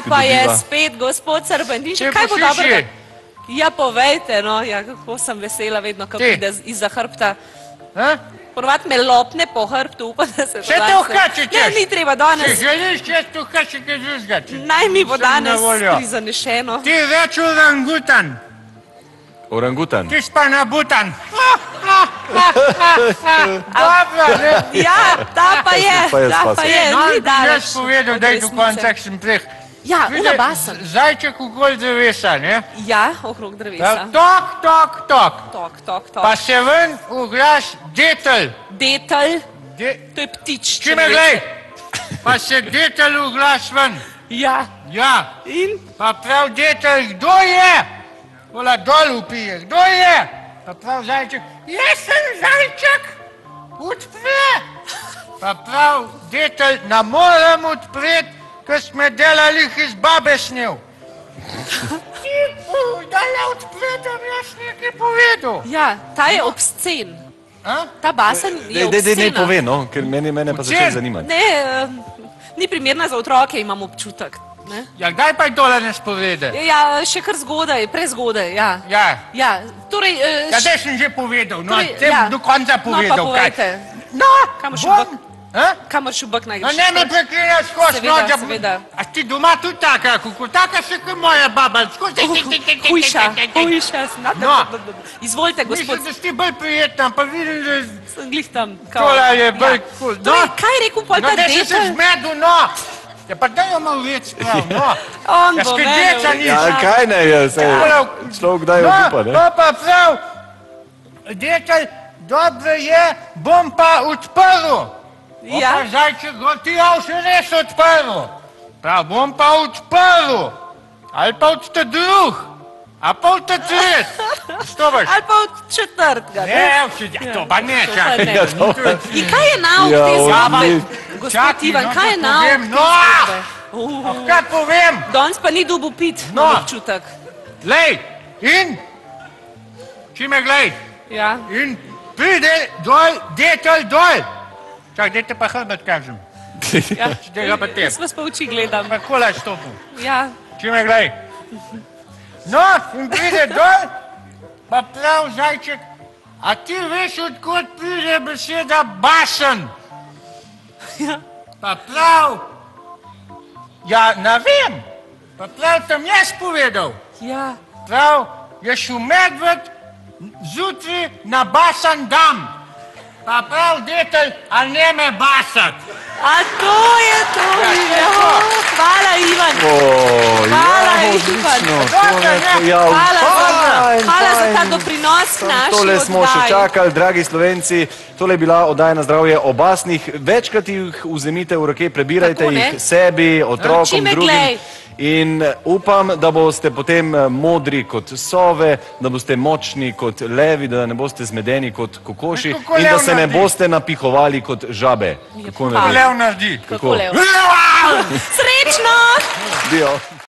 Zdaj pa je spet gospod Serpentinček. Če Kaj bo dobro? že. Ja, povejte, no, ja, kako sem vesela vedno, ko Ti. pride izza hrbta. A? Ponovadi me lopne po hrbtu, upam, da se Še to te danes- uhači Ne, ni treba Če danes. želiš, če tu kaj še kaj drugega. če- Naj mi bo na danes prizanešeno. Ti več orangutan, Orangutan. ti pa nabutan. Dobro, ne? Ja, ta pa je, Pa je ta pa je, No, ni daleč. jaz povedal, od da je do resnice. konca, ko sem preh. Ja, Vidi, unabasen. Zajček okoli drevesa, ne? Ja, okrog drevesa. Tok, tok, tok. Tok, tok, tok. Pa se ven uglaš detelj. Detelj, De, to je ptič. če me glej, pa se detelj uglaš ven. Ja, Ja, in pa prav detelj, kdo je? Vola dol upije, kdo je? Pa prav zajček, jaz sem zajček, odpre. Pa prav detelj, ne morem odpreti, ker smo delali iz babe snil. Ti, da ne odpretem, jaz nekaj povedal. ja, ta je obscen. A? Ta basen je Dej, dej, dej, ne obscena. pove, no, ker mene, mene pa začne zanimati. Ne, eh, ni primerna za otroke, imam občutek. Ne? Ja, kdaj pa je tole ne spovede? Ja, še kar zgodaj, prezgodaj. Ja. Ja, Ja, torej, eh, ja zdaj sem že povedal, no, Torej, ja. do konca No, pa povedal. kaj. povejte. No, Kam še bom. bak? A? kamor šubek naj No, greš? ne me preklinaš skozi, Seveda, no, da seveda. A ti doma tudi taka, kako taka se kot moja baba, skozi. Hujša, hujša, znate. No. Izvolite, gospod, Mislim, da si bolj prijetna, pa vidim, da sem glih tam. tole je bolj Ja. kul. Torej, kaj je rekel pol No, ta da si se zmedu, no. Ja, pa daj jo malo več sprav, no. On Ja, bo skedeca mene ni. Ja, kaj ne je, saj Ja. človek kdaj No, obupa, ne? to pa prav. Detelj, dobro je, bom pa odprl. Ja. Pa zdaj, če ga ti avš res odprl. Prav, bom pa odprl. Ali pa od te drug. A pa od te tret. Što boš? Ali pa od četrtega. Ne, vse, ja, to pa ne, čakaj. ne. Ja, to- In kaj je nauk Ja, te zgodbe? Gospod Ivan, no, kaj je nauk povem. te No! zgodbe? Uh, Kaj povem? Danes pa ni dubu pit, No. no. občutek. Lej, in? Či me glej? Ja. In pride dol, detelj dol. Čak, dajte pa hrbet kažem. Ja. Tega pa te. Jaz vas pa oči gledam. Pa kola stopil. Ja. Če me glej. No, in pride dol, pa prav zajček, a ti veš, odkot pride beseda basen? Ja. Pa prav, ja, ne vem, pa prav tam jaz povedal. Ja. Prav, je šel medved zjutraj na basan dam. Pa prav, detelj, a ne me basat. A to je to, Ja, ja, to je to. Hvala, Ivan. O, Hvala, ja, Ivan. odlično, tole, ne? ja, Hvala, fajn, za, hvala za ta fajn. doprinos k naši Tole smo še oddaji. čakali, dragi slovenci. Tole je bila oddaja na zdravje obasnih. Večkrat jih vzemite v roke, prebirajte Tako, ne? jih sebi, otrokom, Čime drugim. glej. In upam, da boste potem eh, modri kot sove, da boste močni kot levi, da ne boste zmedeni kot kokoši kako in da lev se ne boste napihovali kot žabe. Kako naredi? Lev naredi. Kako levo. Ja. Srečno! Dio.